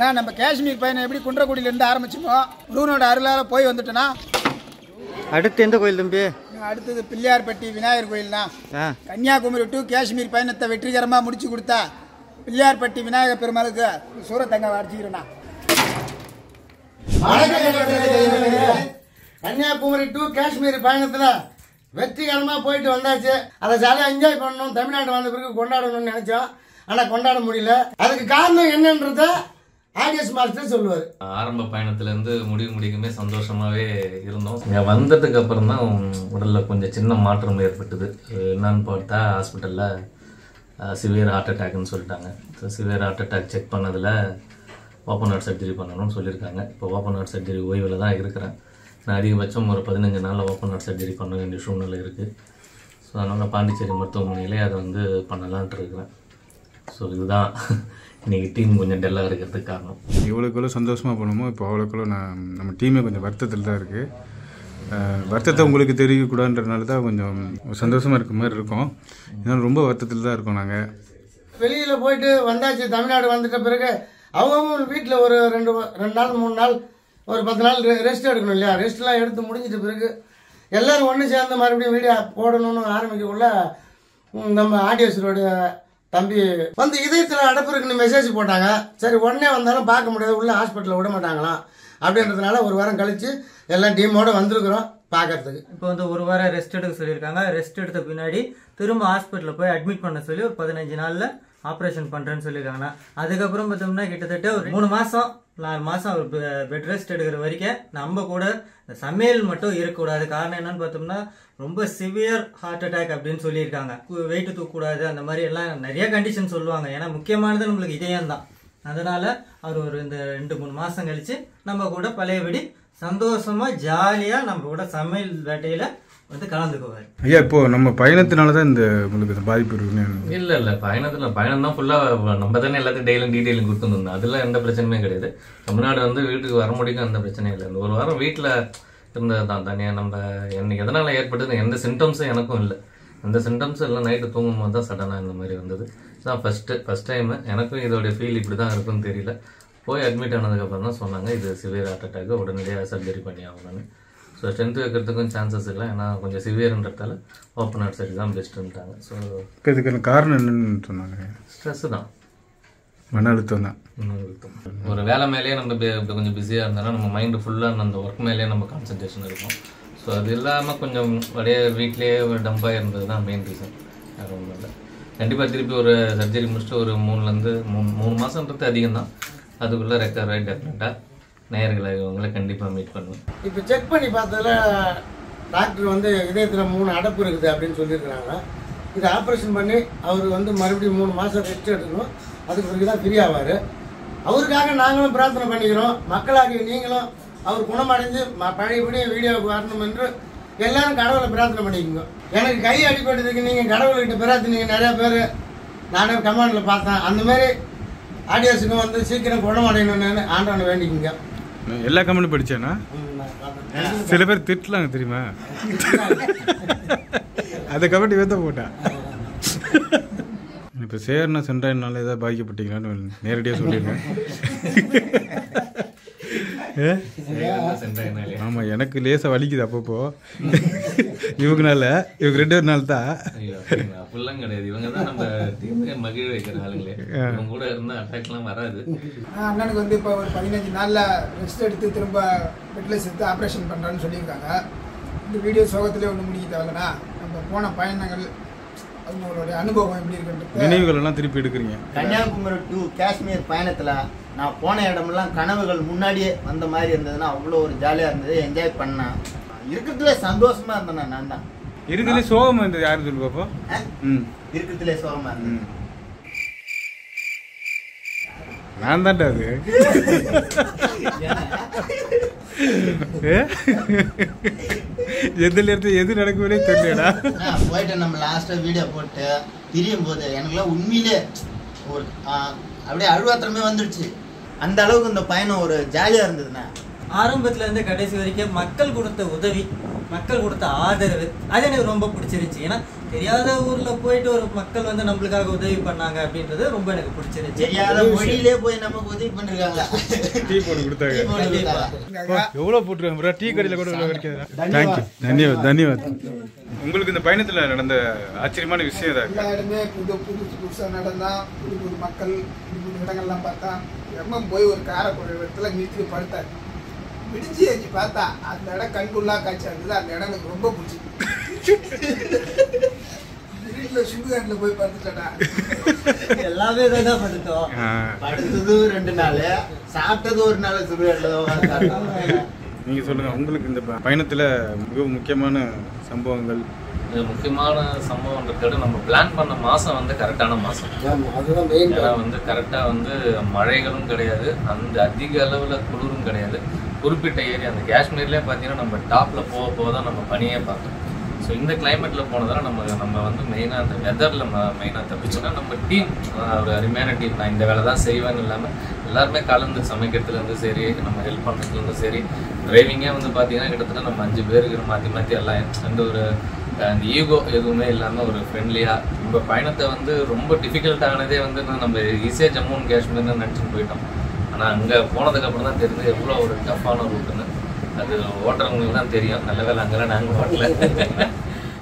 நான் நம்ம காஷ்மீர் பயணம் எப்படி குன்றக்குடியிலேருந்து ஆரம்பிச்சோமோ முருகனோட அருளால் போய் வந்துட்டேன்னா அடுத்து எந்த கோயில் தம்பி? அடுத்தது பிள்ளையார்பட்டி விநாயகர் கோயில்னா. கன்னியாகுமரி டு காஷ்மீர் பயணத்தை வெற்றிகரமாக முடிச்சு கொடுத்தா பிள்ளையார்பட்டி விநாயகர் பெருமாளுக்கு சூரத்தங்க அடிச்சுக்கிறேண்ணா கன்னியாகுமரி டு காஷ்மீர் பயணத்துல வெற்றிகரமா போயிட்டு வந்தாச்சு. அதை ஜாலியா என்ஜாய் பண்ணணும். தமிழ்நாடு வந்த பிறகு கொண்டாடணும்னு நினைச்சோம். ஆனா கொண்டாட முடியல. அதுக்கு காரணம் என்னன்றத ஆடியன்ஸ் மாஸ்டர் சொல்லுவார். ஆரம்ப பயணத்துல இருந்து முடிவு முடிக்குமே சந்தோஷமாவே இருந்தோம். இங்க வந்ததுக்கு அப்புறம் தான் உடல்ல கொஞ்சம் சின்ன மாற்றம் ஏற்பட்டது. என்னன்னு பார்த்தா ஹாஸ்பிட்டல்ல சிவியர் ஹார்ட் அட்டாக்னு சொல்லிட்டாங்க. சிவியர் ஹார்ட் அட்டாக் செக் பண்ணதுல ஓப்பன் ஹார்ட் சர்ஜரி பண்ணணும்னு சொல்லியிருக்காங்க. இப்போ ஓப்பன் ஹார்ட் சர்ஜரி ஓய்வில் தான் இருக்கிறேன். நான் அதிகபட்சம் ஒரு பதினஞ்சு நாளில் ஓப்பன் ஹார்ட் சர்ஜரி பண்ண வேண்டிய சூழ்நிலை இருக்குது ஸோ அதனால் பாண்டிச்சேரி மருத்துவமனையிலே அதை வந்து பண்ணலான்ட்டு இருக்கிறேன். ஸோ இதுதான். இன்னைக்கு டீம் கொஞ்சம் டல்லாக இருக்கிறதுக்கு காரணம். எவ்வளோக்குள்ள சந்தோஷமாக போனோமோ இப்போ அவ்வளோக்குள்ள நான் நம்ம டீமே கொஞ்சம் வருத்தத்தில் தான் இருக்குது வருத்தத்தை உங்களுக்கு தெரியக்கூடாதுன்றதுனால தான் கொஞ்சம் சந்தோஷமாக இருக்க மாதிரி இருக்கும். இதனால் ரொம்ப வருத்தத்தில் தான் இருக்கோம் நாங்கள் வெளியில போயிட்டு வந்தாச்சு தமிழ்நாடு வந்துட்ட பிறகு அவங்கவுங்க வீட்டில் ஒரு ரெண்டு ரெண்டு நாள் மூணு நாள் ஒரு பத்து நாள் ரெஸ்ட் எடுக்கணும் இல்லையா? ரெஸ்ட்லாம் எடுத்து முடிஞ்சிட்ட பிறகு எல்லாரும் ஒன்று சேர்ந்து மறுபடியும் வீடியோ போடணும்னு ஆரம்பிக்கக்குள்ள நம்ம ஆடியன்ஸரோட தம்பி வந்து இதயத்தில் அடப்பு இருக்குன்னு மெசேஜ் போட்டாங்க. சரி உடனே வந்தாலும் பார்க்க முடியாது. உள்ளே ஹாஸ்பிட்டலில் விட மாட்டாங்களாம். அப்படின்றதுனால ஒரு வாரம் கழித்து எல்லாம் டீமோட வந்திருக்கிறோம். பார்க்கறதுக்கு இப்போ வந்து ஒரு வாரம் ரெஸ்ட் எடுக்க சொல்லியிருக்காங்க. ரெஸ்ட் எடுத்த பின்னாடி திரும்ப ஹாஸ்பிட்டலில் போய் அட்மிட் பண்ண சொல்லி ஒரு பதினஞ்சு நாளில் ஆப்ரேஷன் பண்ணுறேன்னு சொல்லியிருக்காங்கண்ணா அதுக்கப்புறம் பார்த்தோம்னா கிட்டத்தட்ட ஒரு மூணு மாதம் நாலு மாதம் அவர் பெட் ரெஸ்ட் எடுக்கிற வரைக்கும் நம்ம கூட சமையல் மட்டும் இருக்கக்கூடாது. காரணம் என்னன்னு பார்த்தோம்னா ரொம்ப சிவியர் ஹார்ட் அட்டாக் அப்படின்னு சொல்லியிருக்காங்க. வெயிட் தூக்கக்கூடாது அந்த மாதிரி எல்லாம் நிறைய கண்டிஷன் சொல்லுவாங்க. ஏன்னா முக்கியமானது நம்மளுக்கு இதயம் தான் அதனால அவர் ஒரு இந்த ரெண்டு மூணு மாதம் கழிச்சு நம்ம கூட பழையபடி சந்தோஷமா ஜாலியா நம்ம கூட சமையல் வேட்டையில வந்து கலந்துக்குவார். ஐயா இப்போ நம்ம பயணத்தினால தான் இந்த உங்களுக்கு பாதிப்பு இருக்குன்னு இல்ல இல்ல பயணத்துல பயணம் தான் ஃபுல்லா நம்ம தானே எல்லாத்தையும் டெய்லியும் டீடைலும் கொடுத்துருந்தோம் அதெல்லாம் எந்த பிரச்சனையுமே கிடையாது. தமிழ்நாடு வந்து வீட்டுக்கு வர முடியும் அந்த பிரச்சனையும் இல்லை. இந்த ஒரு வாரம் வீட்டுல இருந்தது தான் தனியா நம்ம எனக்கு எதனால ஏற்பட்டது எந்த சிம்டம்ஸும் எனக்கும் இல்லை. அந்த சிம்டம்ஸ் எல்லாம் நைட்டு தூங்கும் போது தான் சடனாக இந்த மாதிரி வந்தது. இதுதான் ஃபர்ஸ்ட் ஃபர்ஸ்ட் டைம் எனக்கும் இதோட ஃபீல் இப்படி தான் இருக்குன்னு தெரியல. போய் அட்மிட் ஆனதுக்கப்புறம் தான் சொன்னாங்க. இது சிவியர் ஹார்ட் அட்டாக் உடனடியாக சர்ஜரி பண்ணி ஆகணும்னு. ஸோ ஸ்ட்ரென்த் வைக்கிறதுக்கும் சான்சஸ் இல்லை. ஏன்னா கொஞ்சம் சிவியர்ன்றதால ஓப்பன் ஹார்ட் சர்ஜரி தான் பெஸ்ட்டுன்ட்டாங்க ஸோ இப்போ இதுக்கான காரணம் என்னன்னு சொன்னாங்க. ஸ்ட்ரெஸ் தான். மன அழுத்தம் தான் இன்னும் இருக்கும். ஒரு வேலை மேலேயே நம்ம கொஞ்சம் பிஸியாக இருந்தாலும் நம்ம மைண்டு ஃபுல்லாக அந்த ஒர்க் மேலேயே நம்ம கான்சன்ட்ரேஷன் இருக்கும். ஸோ அது இல்லாமல் கொஞ்சம் அப்படியே வீட்லேயே ஒரு டம்பாக இருந்தது தான் மெயின் ரீசன் வேறு ஒன்றும் இல்லை. கண்டிப்பாக திருப்பி ஒரு சர்ஜரி முடிச்சுட்டு ஒரு மூணுலேருந்து மூணு மூணு மாதன்றது அதிகம் தான் அதுக்குள்ளே ரெக்கவர் ஆகி டெஃபினட்டாக நேயர்களை இவங்களை கண்டிப்பாக மீட் பண்ணுவேன் இப்போ செக் பண்ணி பார்த்ததுல டாக்டர் வந்து இதயத்தில் மூணு அடப்பு இருக்குது அப்படின்னு சொல்லியிருக்கிறாங்க. இதை ஆப்ரேஷன் பண்ணி அவர் வந்து மறுபடியும் மூணு மாதம் ரெஸ்ட் எடுக்கணும். அதுக்கு பிறகு தான் ஃப்ரீ ஆவார். அவருக்காக நாங்களும் பிரார்த்தனை பண்ணிக்கிறோம். மக்களாகிய நீங்களும் அவர் குணமடைந்து ம- பழையபடி வீடியோவுக்கு வரணும் என்று எல்லாரும் கடவுளை பிரார்த்தனை பண்ணிக்கோங்க. எனக்கு கை அடிபட்டதுக்கு நீங்கள் கடவுள்கிட்ட பிரார்த்தனைங்க. நிறையா பேர் நானே கமாண்டில் பார்த்தேன். அந்த மாதிரி ஆடியன்ஸுக்கும் வந்து சீக்கிரம் குணமடையணும்னு ஆண்டவனை வேண்டிக்கோங்க. எல்லா கமெண்ட் படிச்சேன்னா ம், நான் பார்த்தேன். சில பேர் திட்டலாங்க தெரியுமா? அந்த கமெண்ட் இவன் தான் போட்டா இப்போ சேர்னா சென்றாயினால ஏதாவது பாதிக்கப்பட்டீங்களான்னு நேரடியாக சென்றாயினாலே ஆமாம் எனக்கு லேசாக வலிக்குது அப்பப்போ. இவங்கனால இவங்க ரெண்டு பேர் நாள் தான்? அப்படிலாம் கிடையாது. இவங்க தான் நம்ம டீமே மகிழ வைக்கிற ஆளுங்களே. இவங்க கூட இருந்தால் அட்டாக்லாம் வராது. அண்ணனுக்கு வந்து இப்போ ஒரு பதினஞ்சு நாளில் ரெஸ்ட் எடுத்து திரும்ப பெட்டில் சேர்த்து ஆப்ரேஷன் பண்ணுறான்னு சொல்லியிருக்காங்க. இந்த வீடியோ சோகத்திலே ஒன்று முடிக்க தேவையில்லண்ணா. நம்ம போன பயணங்கள் அனுபவம் எப்படி நினைவுகள் எல்லாம் திருப்பி எடுக்கிறீங்க. கன்னியாகுமரி டு காஷ்மீர் பயணத்தில் நான் போன இடமெல்லாம் கனவுகள் முன்னாடியே வந்த மாதிரி இருந்ததுன்னா அவ்வளோ ஒரு ஜாலியாக இருந்தது என்ஜாய் பண்ணேன். இருக்கிறதுல சந்தோஷமா இருந்தேன் நான் தான். இருக்கிறதுலே சோகம் இருந்தது யாரும் சொல்லு? ம். இருக்கிறதுலே சோகமா இருந்தது. நான் தான்டா அது. ஏ? எந்த நேரத்தில் எது நடக்கும்னே தெரியலடா. போயிட்டு நம்ம லாஸ்ட்டாக வீடியோ போட்டு திரியும் போது எனக்குலாம் உண்மையிலே ஒரு அப்படியே அழுவாத்திரமே வந்துடுச்சு. அந்த அளவுக்கு இந்த பயணம் ஒரு ஜாலியாக இருந்ததுண்ணா. ஆரம்பத்துல இருந்து கடைசி வரைக்கும் மக்கள் கொடுத்த உதவி மக்கள் கொடுத்த ஆதரவு அது எனக்கு ரொம்ப பிடிச்சிருந்துச்சு ஏன்னா தெரியாத ஊர்ல போயிட்டு ஒரு மக்கள் வந்து நம்மளுக்காக உதவி பண்ணாங்க அப்படின்றது ரொம்ப எனக்கு பிடிச்சிருந்துச்சு தெரியாத மொழியிலே போய் நமக்கு உதவி பண்ணிருக்காங்க. டீ போட்டு கொடுத்தாங்க. எவ்வளோ போட்டுருக்காங்க டீ கடையில் கூட கிடைக்காது? தேங்க்யூ தன்யவாத் தன்யவாத். உங்களுக்கு இந்த பயணத்தில் நடந்த ஆச்சரியமான விஷயம் ஏதாவது எல்லா இடமே புது புதுசு புதுசாக நடந்தா புது புது மக்கள் புது புது இடங்கள்லாம் பார்த்தா எம்மன் போய் ஒரு காரை இடத்துல நிறுத்தி படுத்தாரு. விடிஞ்சு வச்சு பார்த்தா அந்த இடம் கண்குள்ளா இருந்தது அந்த இடம் எனக்கு ரொம்ப பிடிச்சி. வீட்டில் சுடுகாட்டில் போய் பார்த்துட்டா எல்லாமே தான் படுத்தோம். படுத்தது ரெண்டு நாள் சாப்பிட்டது ஒரு நாள் சுடுகாட்டில் நீங்க சொல்லுங்க உங்களுக்கு இந்த பயணத்துல மிக முக்கியமான சம்பவங்கள்? முக்கியமான சம்பவம்ன்றத நம்ம பிளான் பண்ண மாசம் வந்து கரெக்டான மாசம். ஆமா, அதுதான் மெயின் வந்து கரெக்டாக வந்து மழைகளும் கிடையாது அந்த அதிக அளவில் குளிரும் கிடையாது. குறிப்பிட்ட ஏரியா அந்த காஷ்மீர்லேயே பார்த்தீங்கன்னா நம்ம டாப்பில் போக போக தான் நம்ம பனியே பார்த்தோம் ஸோ இந்த கிளைமேட்டில் போனதால் நம்ம நம்ம வந்து மெயினாக அந்த வெதரில் மெயினாக தப்பிச்சோன்னா நம்ம டீம் ஒரு அருமையான டீம் நான் இந்த வேலை தான் செய்வேன்னு இல்லாமல் எல்லாருமே கலந்து சமைக்கிறதுலேருந்து சரி நம்ம ஹெல்ப் பண்ணுறதுலேருந்து சரி டிரைவிங்கே வந்து பார்த்தீங்கன்னா கிட்டத்தட்ட நம்ம அஞ்சு பேருக்கு மாற்றி மாற்றி எல்லாம் எந்த ஒரு அந்த ஈகோ எதுவுமே இல்லாமல் ஒரு ஃப்ரெண்ட்லியாக நம்ம பயணத்தை வந்து ரொம்ப டிஃபிகல்ட் ஆனதே வந்து நம்ம ஈஸியாக ஜம்மு அண்ட் காஷ்மீர்னு நினச்சிட்டு போயிட்டோம். ஆனால் அங்கே போனதுக்கப்புறம் தான் தெரிஞ்சு எவ்வளோ ஒரு டஃப்பான ரூட்டுன்னு அது ஓட்டுறவங்களுக்கு தான் தெரியும். நல்ல வேலை அங்கெல்லாம் நாங்கள் ஓட்டல.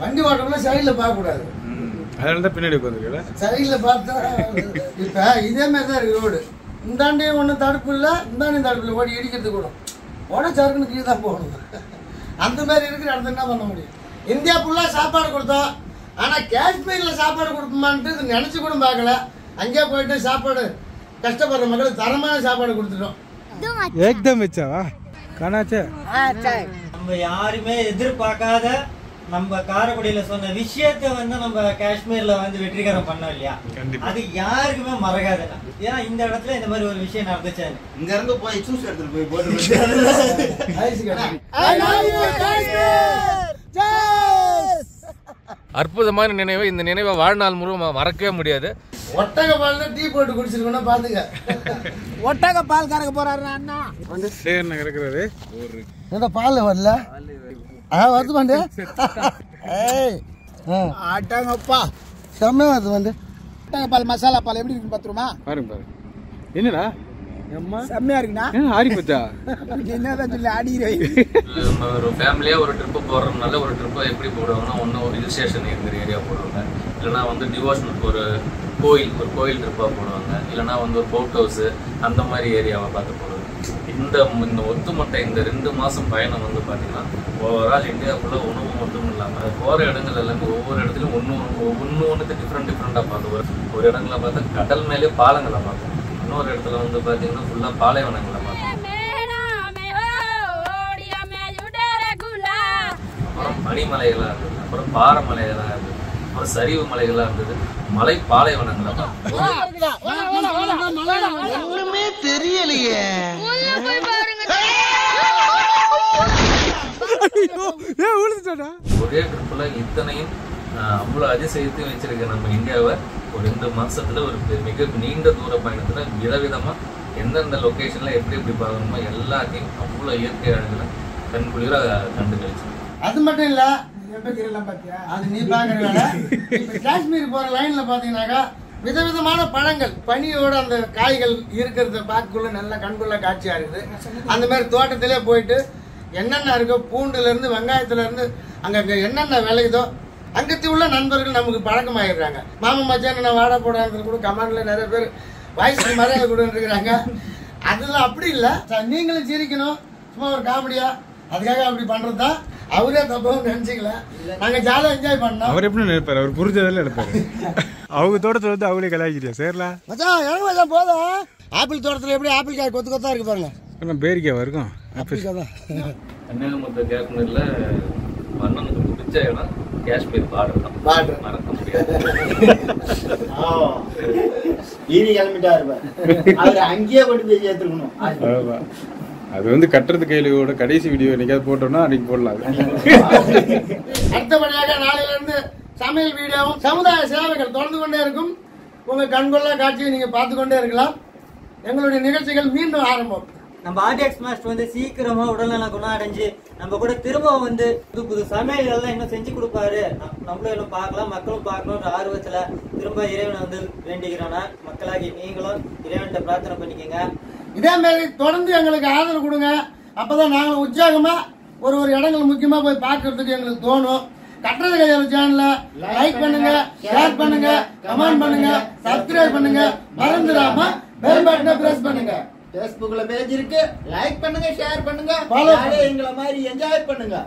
வண்டி ஓட்டம்னா சைடில் பார்க்கக்கூடாது. அதனால தான் பின்னாடி உட்காந்துருக்கல சைடில் பார்த்தா இப்போ இதே மாதிரி தான் இருக்கு ரோடு. இந்தாண்டையும் ஒன்றும் தடுப்பு இல்லை இந்தாண்டையும் தடுப்பு இல்லை. ஓடி இடிக்கிறது கூட. ஓட சறுக்குன்னு கீழே தான் போகணும். அந்த மாதிரி இருக்கிற இடத்துல என்ன பண்ண முடியும்? இந்தியா ஃபுல்லாக சாப்பாடு கொடுத்தோம். ஆனால் காஷ்மீரில் சாப்பாடு கொடுப்போமான்ட்டு நினச்சி கூட பார்க்கல. அங்கேயே போயிட்டு சாப்பாடு கஷ்டப்படுற மக்களுக்கு தரமான சாப்பாடு கொடுத்துட்டோம் ஏக்தம் வச்சாவா காணாச்சே நம்ம யாருமே எதிர்பார்க்காத நம்ம காரைக்குடியில சொன்ன விஷயத்த வந்து நம்ம காஷ்மீர்ல வந்து வெற்றிகரம் பண்ணோம் இல்லையா. அது யாருக்குமே மறக்காதுண்ணா ஏன்னா இந்த இடத்துல இந்த மாதிரி ஒரு விஷயம் நடந்துச்சான்னு இங்க இருந்து போய் ஜூஸ் எடுத்துட்டு போய் போட்டு அற்புதமான நினைவு இந்த நினைவை வாழ்நாள் முழுவதும் மறக்கவே முடியாது ஒட்டக பாலில் டீ போட்டு குடிச்சிருக்கோன்னா பார்த்துக்க ஒட்டக பால் கறக்க போறாரு அண்ணா சேர்ன கிடக்குறாரு ஒரு என்ன பால் வரல? ஆ வருது பாண்டு. ஏய் ஆட்டாங்கப்பா செம்மையா வருது பாண்டு. ஒட்டக பால் மசாலா பால் எப்படி இருக்குன்னு பார்த்துருமா பாருங்க பாருங்க. என்னடா? செம்மையா இருக்குண்ணா. ஆறி போச்சா? என்னதான் சொல்லி ஆடிக்கிறேன் நம்ம ஒரு ஃபேமிலியாக ஒரு ட்ரிப்பு போடுறதுனால ஒரு ட்ரிப்பை எப்படி போடுவாங்கன்னா ஒன்று ஒரு ஹில் ஸ்டேஷன் இருக்கிற ஏரியா போடுவாங்க. இல்லைனா வந்து டிவோஷனல் ஒரு கோயில் ஒரு கோயில் ட்ரிப்பாக போடுவாங்க. இல்லைன்னா வந்து ஒரு போட் ஹவுஸு அந்த மாதிரி ஏரியாவை பார்த்து போடுவாங்க. இந்த இந்த ஒத்துமொட்டை இந்த ரெண்டு மாதம் பயணம் வந்து பார்த்திங்கன்னா ஓவரால் இந்தியாவுக்குள்ளே உணவு மட்டும் இல்லாமல் போகிற இடங்கள் எல்லாமே ஒவ்வொரு இடத்துலையும் ஒன்று ஒன்று ஒன்று ஒன்றுக்கு டிஃப்ரெண்ட் டிஃப்ரெண்ட்டாக பார்த்து ஒரு ஒரு இடங்கள பார்த்தா கடல் மேலே பாலங்களை பார்த்தோம் இன்னொரு இடத்துல வந்து பார்த்திங்கன்னா ஃபுல்லாக பாலைவனங்களை பார்த்தோம் அப்புறம் பனிமலைகளாக இருக்குது அப்புறம் பாறை மலைகளாக இருக்குது அப்புறம் சரிவு மலைகளாக இருந்தது. மலை பாலைவனங்களை? பார்த்தோம் ஒரே ட்ரிப்பில் இத்தனையும் அவ்வளோ அதிசயத்தையும் வச்சிருக்க நம்ம இந்தியாவை ஒரு ரெண்டு மாசத்துல ஒரு மிக நீண்ட தூர பயணத்துல விதவிதமா எந்தெந்த லொகேஷன்ல எப்படி எப்படி பார்க்கணுமோ எல்லாத்தையும் அவ்வளோ இயற்கை அழகுல கண்குளிர கண்டு கழிச்சு அது மட்டும் இல்லை அது நீ இப்போ காஷ்மீர் போகிற லைனில் பார்த்தீங்கன்னாக்கா விதவிதமான பழங்கள் பனியோட அந்த காய்கள் இருக்கிறத பார்க்கக்குள்ள நல்ல கண்குள்ள காட்சியாக இருக்குது. அந்த மாதிரி தோட்டத்திலே போயிட்டு என்னென்ன இருக்கோ பூண்டுலேருந்து வெங்காயத்துலேருந்து அங்கே என்னென்ன விளையுதோ அங்கத்தி உள்ள நண்பர்கள் நமக்கு பழக்கமாயிடுறாங்க. மாமா மச்சான் நான் வாடா போடான்றது கூட கமெண்ட்ல நிறைய பேர் வாய்ஸ் மரியாதை கொடுத்துருக்குறாங்க அதெல்லாம் அப்படி இல்லை. நீங்களும் சிரிக்கணும். சும்மா ஒரு காமெடியா அதுக்காக அப்படி பண்றது தான் அவரே தப்பாவும் நினைச்சிக்கல. நாங்க ஜாலியா என்ஜாய் பண்ணோம். அவர் எப்படி நினைப்பாரு? அவர் புரிஞ்சதில் நினைப்பாரு அவங்க தோட்டத்தில் வந்து அவங்களே கலாய்க்கிறியா? சரிலா? மச்சான் இறங்க மச்சான் போதும். ஆப்பிள் தோட்டத்துல எப்படி ஆப்பிள் காய் கொத்து கொத்தா இருக்கு பாருங்க. ஆனால் பேரிக்காவா இருக்கும்? ஆப்பிள் காய் தான். கன்னியாகுமரி காஷ்மீர்ல மன்னனுக்கு பிடிச்ச இடம் காஷ்மீர் பார்டர் தான். Border. மறக்க முடியாது. ஈனி கிளம்பிட்டா இருப்பேன் அவர் அங்கேயே கொண்டு போய் சேர்த்துருக்கணும். அது வந்து கட்டுறது கையிலோட கடைசி வீடியோ என்னைக்காவது போட்டோம்னா அன்னைக்கு போடலாம். அது. அடுத்தபடியாக நாளையில இருந்து சமையல் வீடியோவும் சமுதாய சேவைகள் தொடர்ந்து கொண்டே இருக்கும். உங்க கண்கொள்ளா காட்சியை நீங்க பார்த்து கொண்டே இருக்கலாம். எங்களுடைய நிகழ்ச்சிகள் மீண்டும் ஆரம்பம். நம்ம ஆர்டிஎக்ஸ் மாஸ்டர் வந்து சீக்கிரமா உடல்நலம் குணம் அடைஞ்சு நம்ம கூட திரும்ப வந்து புது புது சமையல் எல்லாம் இன்னும் செஞ்சு கொடுப்பாரு. நம்- நம்மளும் இன்னும் பார்க்கலாம் மக்களும் பார்க்கணுன்ற ஆர்வத்துல திரும்ப இறைவனை வந்து வேண்டிக்கிறோன்னா மக்களாகி நீங்களும் இறைவன்கிட்ட பிரார்த்தனை பண்ணிக்கோங்க. இதே மாதிரி தொடர்ந்து எங்களுக்கு ஆதரவு கொடுங்க. அப்பதான் நாங்கள் உற்சாகமா ஒரு ஒரு இடங்கள் முக்கியமா போய் பார்க்கறதுக்கு எங்களுக்கு தோணும். கட்டுறது கையாளு சேனல லைக் பண்ணுங்க ஷேர் பண்ணுங்க கமெண்ட் பண்ணுங்க சப்ஸ்கிரைப் பண்ணுங்க. மறந்துடாம பெல் பட்டனை பிரஸ் பண்ணுங்க. ஃபேஸ்புக்ல பேஜ் இருக்கு. லைக் பண்ணுங்க ஷேர் பண்ணுங்க. எங்களை மாதிரி என்ஜாய் பண்ணுங்க.